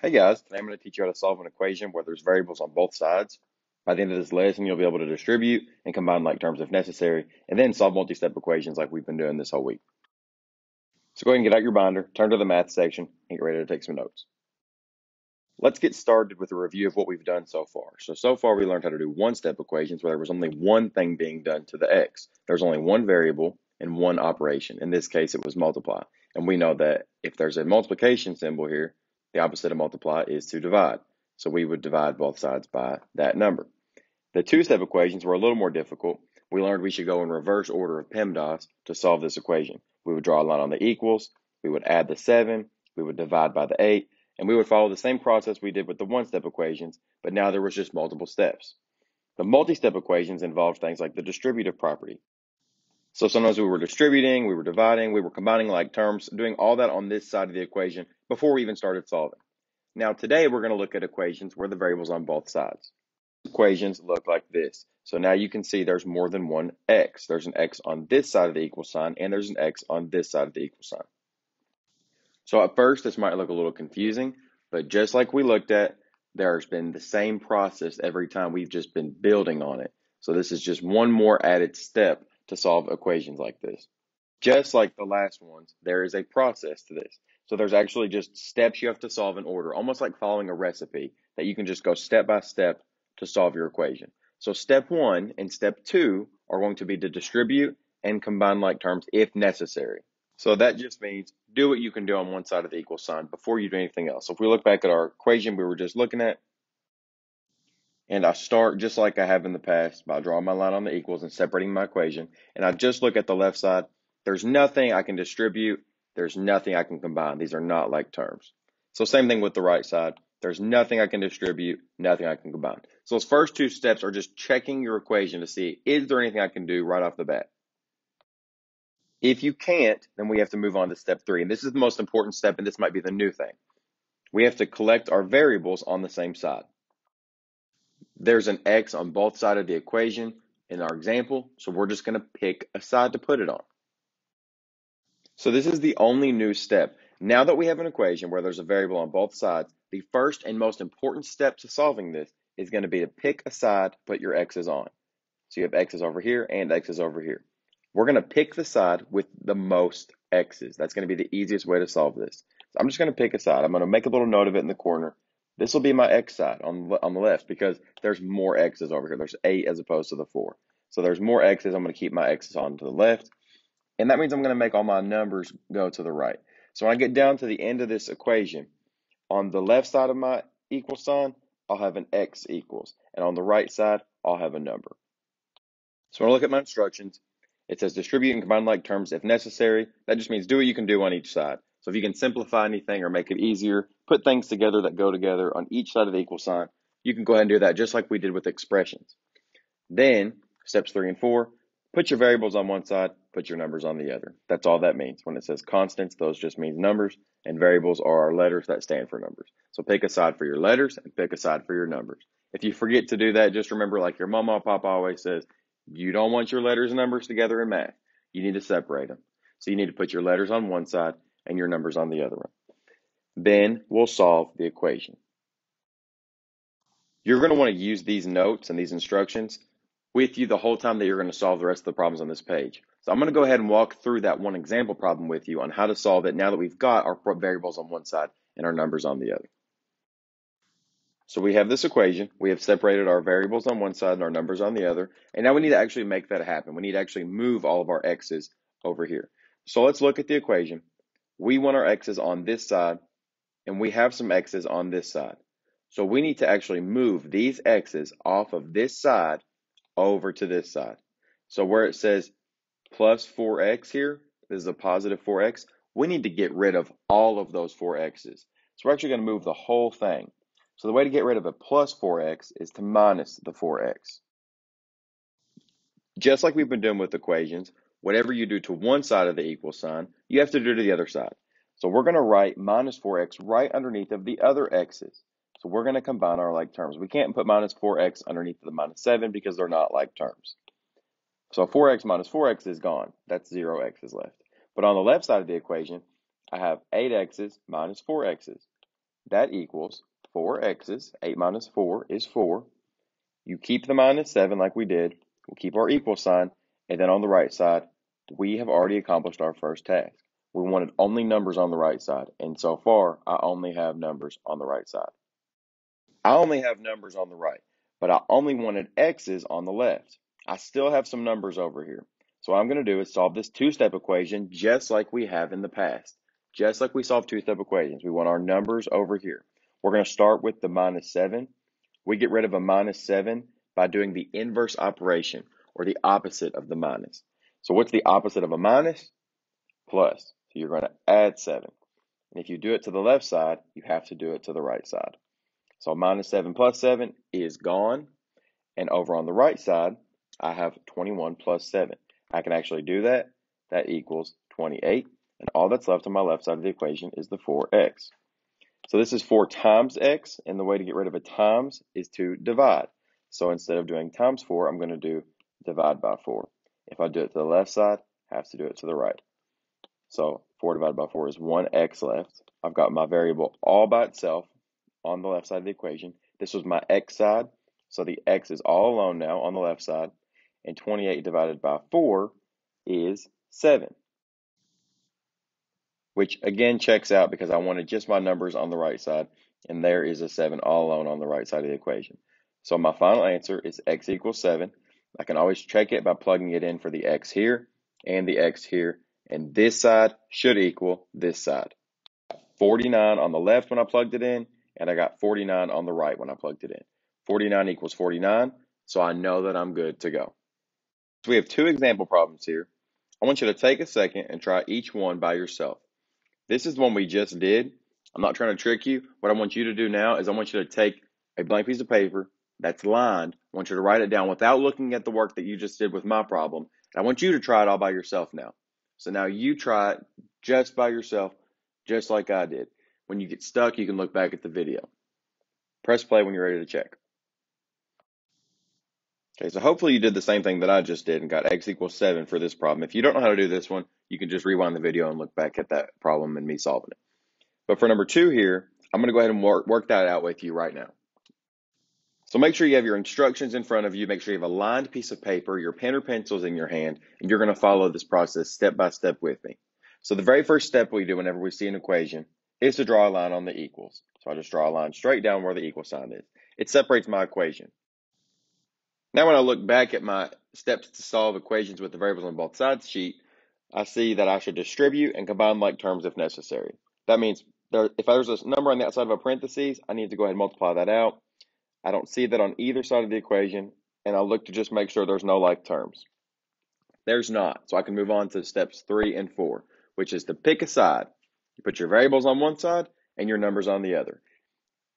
Hey guys, today I'm going to teach you how to solve an equation where there's variables on both sides. By the end of this lesson, you'll be able to distribute and combine like terms if necessary, and then solve multi-step equations like we've been doing this whole week. So go ahead and get out your binder, turn to the math section, and get ready to take some notes. Let's get started with a review of what we've done so far. So, so far we learned how to do one-step equations where there was only one thing being done to the x. There's only one variable and one operation. In this case, it was multiply. And we know that if there's a multiplication symbol here, the opposite of multiply is to divide. So we would divide both sides by that number. The two-step equations were a little more difficult. We learned we should go in reverse order of PEMDAS to solve this equation. We would draw a line on the equals, we would add the 7, we would divide by the 8, and we would follow the same process we did with the one-step equations, but now there was just multiple steps. The multi-step equations involved things like the distributive property. So sometimes we were distributing, we were dividing, we were combining like terms, doing all that on this side of the equation before we even started solving. Now today we're going to look at equations where the variables on both sides. Equations look like this. So now you can see there's more than one x. There's an x on this side of the equal sign and there's an x on this side of the equal sign. So at first this might look a little confusing, but just like we looked at, there's been the same process every time we've just been building on it. So this is just one more added step to solve equations like this. Just like the last ones, there is a process to this. So there's actually just steps you have to solve in order, almost like following a recipe that you can just go step by step to solve your equation. So step one and step two are going to be to distribute and combine like terms if necessary. So that just means do what you can do on one side of the equal sign before you do anything else. So if we look back at our equation we were just looking at, and I start just like I have in the past by drawing my line on the equals and separating my equation, and I just look at the left side, there's nothing I can distribute there's nothing I can combine. These are not like terms. So same thing with the right side. There's nothing I can distribute, nothing I can combine. So those first two steps are just checking your equation to see, is there anything I can do right off the bat? If you can't, then we have to move on to step three. And this is the most important step, and this might be the new thing. We have to collect our variables on the same side. There's an x on both sides of the equation in our example, so we're just going to pick a side to put it on. So this is the only new step. Now that we have an equation where there's a variable on both sides, the first and most important step to solving this is going to be to pick a side put your x's on. So you have x's over here and x's over here. We're going to pick the side with the most x's. That's going to be the easiest way to solve this. So I'm just going to pick a side. I'm going to make a little note of it in the corner. This will be my x side on, on the left because there's more x's over here. There's 8 as opposed to the 4. So there's more x's. I'm going to keep my x's on to the left. And that means I'm going to make all my numbers go to the right. So when I get down to the end of this equation, on the left side of my equal sign, I'll have an x equals. And on the right side, I'll have a number. So when I look at my instructions, it says distribute and combine like terms if necessary. That just means do what you can do on each side. So if you can simplify anything or make it easier, put things together that go together on each side of the equal sign, you can go ahead and do that just like we did with expressions. Then, steps three and four, Put your variables on one side, put your numbers on the other. That's all that means. When it says constants, those just means numbers, and variables are our letters that stand for numbers. So pick a side for your letters and pick a side for your numbers. If you forget to do that, just remember, like your mama or papa always says, you don't want your letters and numbers together in math. You need to separate them. So you need to put your letters on one side and your numbers on the other one. Then we'll solve the equation. You're going to want to use these notes and these instructions with you the whole time that you're going to solve the rest of the problems on this page. So I'm going to go ahead and walk through that one example problem with you on how to solve it now that we've got our variables on one side and our numbers on the other. So we have this equation. We have separated our variables on one side and our numbers on the other. And now we need to actually make that happen. We need to actually move all of our x's over here. So let's look at the equation. We want our x's on this side, and we have some x's on this side. So we need to actually move these x's off of this side over to this side. So where it says plus 4x here, this is a positive 4x, we need to get rid of all of those 4x's. So we're actually going to move the whole thing. So the way to get rid of a plus 4x is to minus the 4x. Just like we've been doing with equations, whatever you do to one side of the equal sign, you have to do to the other side. So we're going to write minus 4x right underneath of the other x's. So we're going to combine our like terms. We can't put minus 4x underneath the minus 7 because they're not like terms. So 4x minus 4x is gone. That's 0 x's left. But on the left side of the equation, I have 8x's minus 4x's. that equals 4x's. 8 minus 4 is 4. You keep the minus 7 like we did. We'll keep our equal sign. And then on the right side, we have already accomplished our first task. We wanted only numbers on the right side. And so far, I only have numbers on the right side. I only have numbers on the right, but I only wanted x's on the left. I still have some numbers over here. So what I'm going to do is solve this two-step equation just like we have in the past. Just like we solved two-step equations. We want our numbers over here. We're going to start with the minus 7. We get rid of a minus 7 by doing the inverse operation, or the opposite of the minus. So what's the opposite of a minus? Plus. So you're going to add 7. And if you do it to the left side, you have to do it to the right side. So minus 7 plus 7 is gone. And over on the right side, I have 21 plus 7. I can actually do that. That equals 28. And all that's left on my left side of the equation is the 4x. So this is 4 times x, and the way to get rid of a times is to divide. So instead of doing times 4, I'm going to do divide by 4. If I do it to the left side, I have to do it to the right. So 4 divided by 4 is 1x left. I've got my variable all by itself on the left side of the equation. This was my x side, so the x is all alone now on the left side. And 28 divided by 4 is 7 which again checks out because I wanted just my numbers on the right side, and there is a 7 all alone on the right side of the equation. So my final answer is x equals 7. I can always check it by plugging it in for the x here and the x here, and this side should equal this side. 49 on the left when I plugged it in, and I got 49 on the right when I plugged it in. 49 equals 49, so I know that I'm good to go. So we have two example problems here. I want you to take a second and try each one by yourself. This is the one we just did. I'm not trying to trick you. What I want you to do now is I want you to take a blank piece of paper that's lined. I want you to write it down without looking at the work that you just did with my problem. I want you to try it all by yourself now. So now you try it just by yourself, just like I did. When you get stuck, you can look back at the video. Press play when you're ready to check. Okay, so hopefully you did the same thing that I just did and got x equals 7 for this problem. If you don't know how to do this one, you can just rewind the video and look back at that problem and me solving it. But for number two here, I'm going to go ahead and work, work that out with you right now. So make sure you have your instructions in front of you. Make sure you have a lined piece of paper, your pen or pencils in your hand, and you're going to follow this process step by step with me. So the very first step we do whenever we see an equation is to draw a line on the equals. So I just draw a line straight down where the equal sign is. It separates my equation. Now when I look back at my steps to solve equations with the variables on both sides sheet, I see that I should distribute and combine like terms if necessary. That means there, if there's a number on the outside of a parentheses, I need to go ahead and multiply that out. I don't see that on either side of the equation, and I'll look to just make sure there's no like terms. There's not, so I can move on to steps three and four, which is to pick a side. You put your variables on one side and your numbers on the other.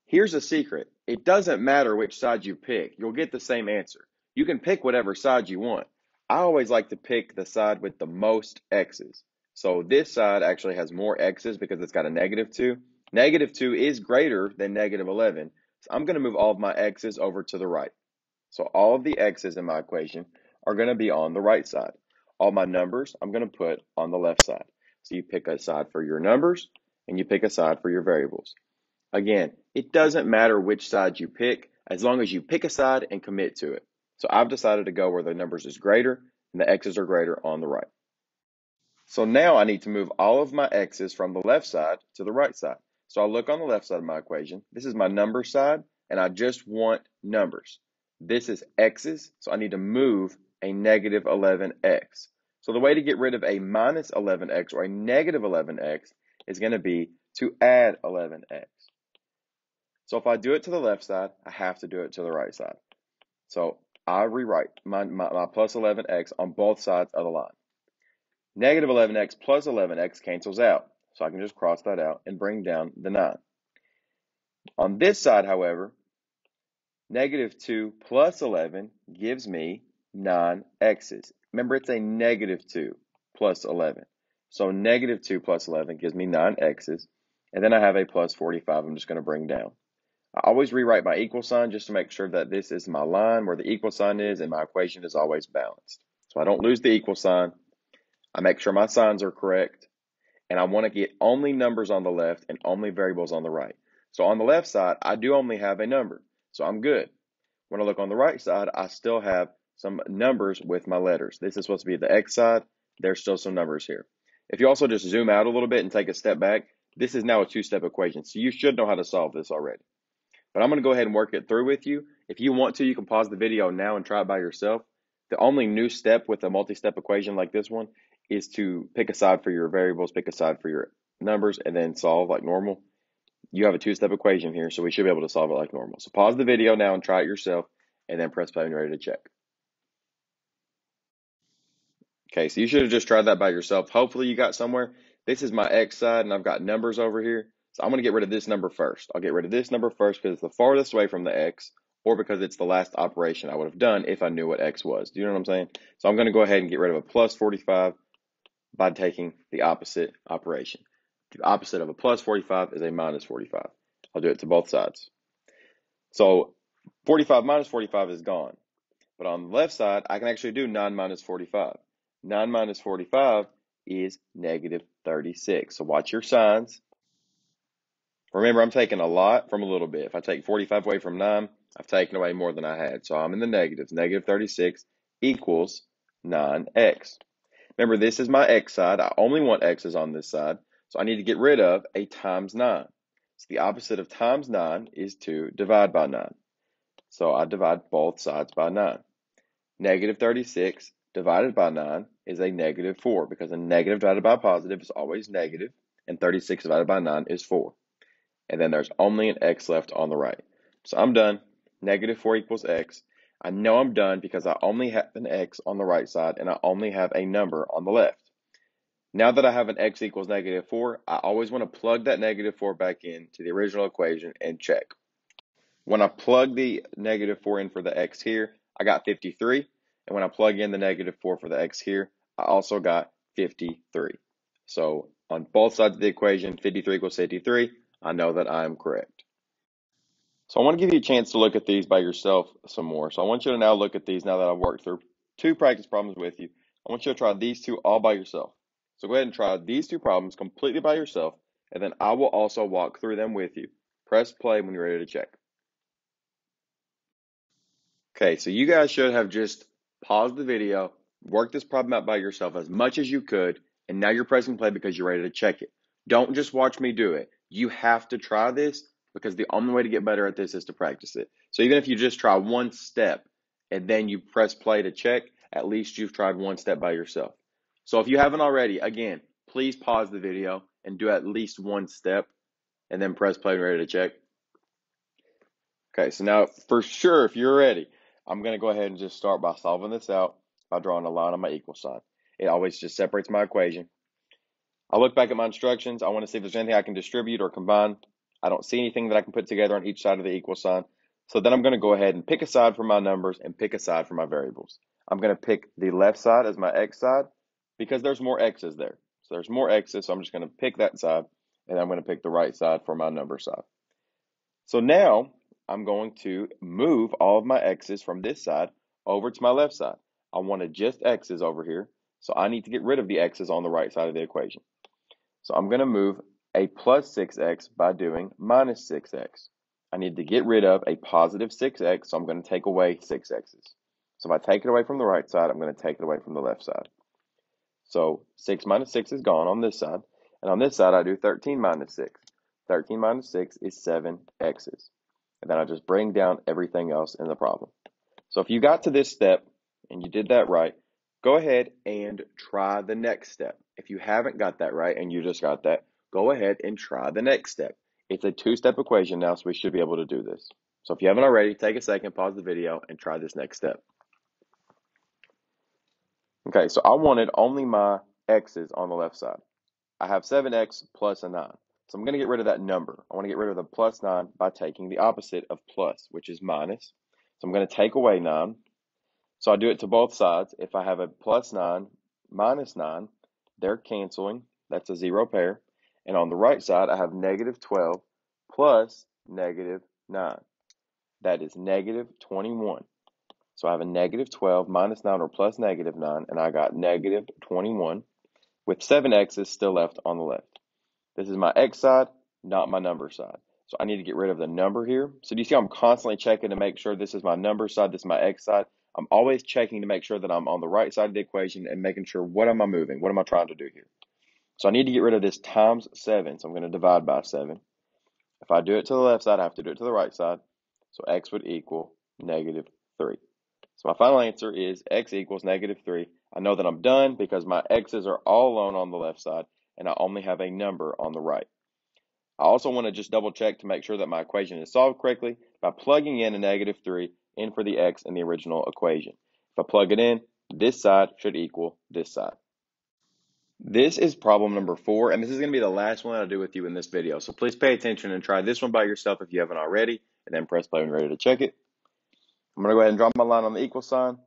Here's a secret. It doesn't matter which side you pick. You'll get the same answer. You can pick whatever side you want. I always like to pick the side with the most x's. So this side actually has more x's because it's got a negative 2. Negative 2 is greater than negative 11. I'm going to move all of my x's over to the right. So all of the x's in my equation are going to be on the right side. All my numbers I'm going to put on the left side. So you pick a side for your numbers and you pick a side for your variables. Again, it doesn't matter which side you pick as long as you pick a side and commit to it. So I've decided to go where the numbers is greater and the x's are greater on the right. So now I need to move all of my x's from the left side to the right side. So I'll look on the left side of my equation. This is my number side, and I just want numbers. This is x's, so I need to move a negative 11x. So the way to get rid of a minus 11x or a negative 11x is going to be to add 11x. So if I do it to the left side, I have to do it to the right side. So I rewrite my, my, my plus 11x on both sides of the line. Negative 11x plus 11x cancels out. So I can just cross that out and bring down the 9. On this side, however, negative 2 plus 11 gives me 9x's. Remember, it's a negative 2 plus 11. So negative 2 plus 11 gives me 9x's. And then I have a plus 45 I'm just going to bring down. I always rewrite my equal sign just to make sure that this is my line where the equal sign is and my equation is always balanced. So I don't lose the equal sign. I make sure my signs are correct. And I want to get only numbers on the left and only variables on the right. So on the left side, I do only have a number. So I'm good. When I look on the right side, I still have some numbers with my letters. This is supposed to be the X side. There's still some numbers here. If you also just zoom out a little bit and take a step back, this is now a two-step equation. So you should know how to solve this already. But I'm going to go ahead and work it through with you. If you want to, you can pause the video now and try it by yourself. The only new step with a multi-step equation like this one is to pick a side for your variables, pick a side for your numbers, and then solve like normal. You have a two-step equation here, so we should be able to solve it like normal. So pause the video now and try it yourself, and then press play you're ready to check. Okay, so you should have just tried that by yourself. Hopefully you got somewhere. This is my X side, and I've got numbers over here. So I'm going to get rid of this number first. I'll get rid of this number first because it's the farthest away from the X, or because it's the last operation I would have done if I knew what X was. Do you know what I'm saying? So I'm going to go ahead and get rid of a plus 45 by taking the opposite operation. The opposite of a plus 45 is a minus 45. I'll do it to both sides. So 45 minus 45 is gone. But on the left side, I can actually do 9 minus 45. 9 minus 45 is negative 36. So watch your signs. Remember, I'm taking a lot from a little bit. If I take 45 away from 9, I've taken away more than I had. So I'm in the negatives. Negative 36 equals 9x. Remember, this is my x side. I only want x's on this side. So I need to get rid of a times 9. So the opposite of times 9 is to divide by 9. So I divide both sides by 9. Negative 36 divided by 9 is a negative 4 because a negative divided by a positive is always negative, and 36 divided by 9 is 4. And then there's only an x left on the right. So I'm done. Negative 4 equals x. I know I'm done because I only have an x on the right side and I only have a number on the left. Now that I have an x equals negative 4, I always want to plug that negative 4 back in to the original equation and check. When I plug the negative 4 in for the x here, I got 53. And when I plug in the negative 4 for the x here, I also got 53. So on both sides of the equation, 53 equals 53, I know that I am correct. So I want to give you a chance to look at these by yourself some more. So I want you to now look at these now that I've worked through two practice problems with you. I want you to try these two all by yourself. So go ahead and try these two problems completely by yourself, and then I will also walk through them with you. Press play when you're ready to check. Okay, so you guys should have just paused the video, worked this problem out by yourself as much as you could, and now you're pressing play because you're ready to check it. Don't just watch me do it. You have to try this because the only way to get better at this is to practice it. So even if you just try one step and then you press play to check, at least you've tried one step by yourself. So if you haven't already, again, please pause the video and do at least one step and then press play and ready to check. Okay, so now for sure, if you're ready, I'm going to go ahead and just start by solving this out by drawing a line on my equal sign. It always just separates my equation. I look back at my instructions. I want to see if there's anything I can distribute or combine. I don't see anything that I can put together on each side of the equal sign. So then I'm going to go ahead and pick a side for my numbers and pick a side for my variables. I'm going to pick the left side as my x side because there's more x's there. So there's more x's, so I'm just going to pick that side, and I'm going to pick the right side for my number side. So now I'm going to move all of my x's from this side over to my left side. I wanted just x's over here, so I need to get rid of the x's on the right side of the equation. So I'm going to move a plus 6x by doing minus 6x. I need to get rid of a positive 6x, so I'm going to take away 6x's. So if I take it away from the right side, I'm going to take it away from the left side. So 6 minus 6 is gone on this side. And on this side, I do 13 minus 6. 13 minus 6 is 7 x's. And then I just bring down everything else in the problem. So if you got to this step and you did that right, go ahead and try the next step. If you haven't got that right and you just got that, go ahead and try the next step. It's a two-step equation now, so we should be able to do this. So if you haven't already, take a second, pause the video, and try this next step. Okay, so I wanted only my x's on the left side. I have 7x plus a 9. So I'm going to get rid of that number. I want to get rid of the plus 9 by taking the opposite of plus, which is minus. So I'm going to take away 9. So I do it to both sides. If I have a plus 9 minus 9, they're canceling. That's a zero pair. And on the right side, I have negative 12 plus negative 9. That is negative 21. So I have a negative 12 minus 9 or plus negative 9, and I got negative 21 with 7x's still left on the left. This is my x side, not my number side. So I need to get rid of the number here. So do you see I'm constantly checking to make sure this is my number side, this is my x side. I'm always checking to make sure that I'm on the right side of the equation and making sure what am I moving? What am I trying to do here? So I need to get rid of this times 7. So I'm going to divide by 7. If I do it to the left side, I have to do it to the right side. So x would equal negative 3. So my final answer is x equals negative 3. I know that I'm done because my x's are all alone on the left side and I only have a number on the right. I also want to just double check to make sure that my equation is solved correctly by plugging in a negative 3 in for the x in the original equation. If I plug it in, this side should equal this side. This is problem number four, and this is going to be the last one I do with you in this video. So please pay attention and try this one by yourself if you haven't already, and then press play when ready to check it. I'm going to go ahead and draw my line on the equal sign,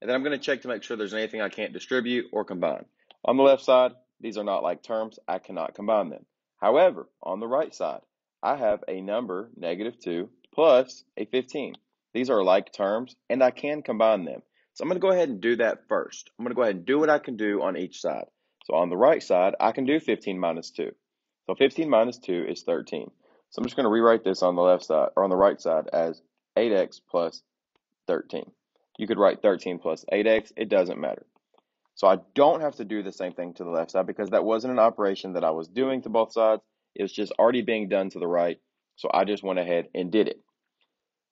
and then I'm going to check to make sure there's anything I can't distribute or combine. On the left side, these are not like terms. I cannot combine them. However, on the right side, I have a number, negative 2, plus a 15. These are like terms, and I can combine them. So I'm going to go ahead and do that first. I'm going to go ahead and do what I can do on each side. So on the right side, I can do 15 minus 2. So 15 minus 2 is 13. So I'm just going to rewrite this on the left side, or on the right side, as 8x plus 13. You could write 13 plus 8x. It doesn't matter. So I don't have to do the same thing to the left side because that wasn't an operation that I was doing to both sides. It was just already being done to the right. So I just went ahead and did it.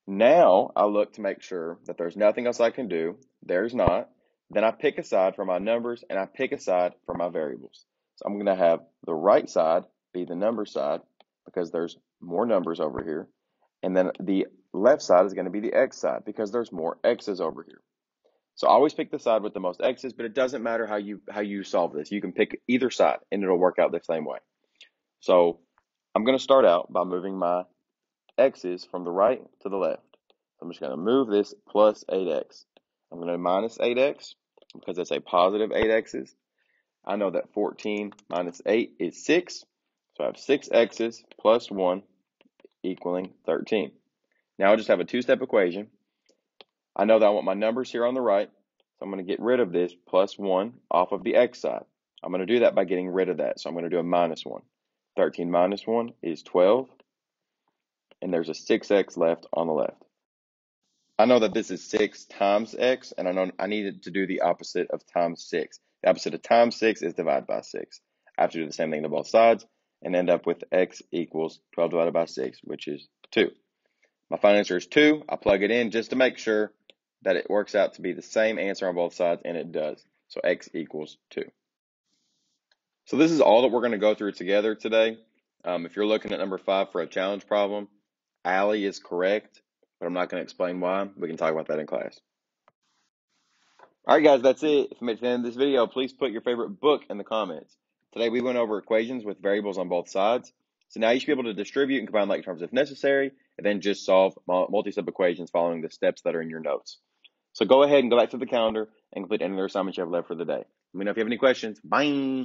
Now I look to make sure that there's nothing else I can do. There's not. Then I pick a side for my numbers and I pick a side for my variables. So I'm going to have the right side be the number side because there's more numbers over here. And then the left side is going to be the x side because there's more x's over here. So always pick the side with the most x's, but it doesn't matter how you how you solve this. You can pick either side and it'll work out the same way. So I'm going to start out by moving my x's from the right to the left. I'm just going to move this plus 8x. I'm going to minus 8x because it's a positive 8x's. I know that 14 minus 8 is 6. So I have 6x's plus 1 equaling 13. Now I just have a two-step equation I know that I want my numbers here on the right, so I'm going to get rid of this plus 1 off of the x side. I'm going to do that by getting rid of that, so I'm going to do a minus 1. 13 minus 1 is 12, and there's a 6x left on the left. I know that this is 6 times x, and I know I needed to do the opposite of times 6. The opposite of times 6 is divided by 6. I have to do the same thing to both sides and end up with x equals 12 divided by 6, which is 2. My final answer is 2. I plug it in just to make sure that it works out to be the same answer on both sides, and it does. So x equals 2. So this is all that we're going to go through together today. Um, if you're looking at number 5 for a challenge problem, Allie is correct, but I'm not going to explain why. We can talk about that in class. All right, guys, that's it. If you made it to the end of this video, please put your favorite book in the comments. Today we went over equations with variables on both sides. So now you should be able to distribute and combine like terms if necessary, and then just solve multi-step equations following the steps that are in your notes. So go ahead and go back to the calendar and complete any other assignments you have left for the day. Let me know if you have any questions. Bye.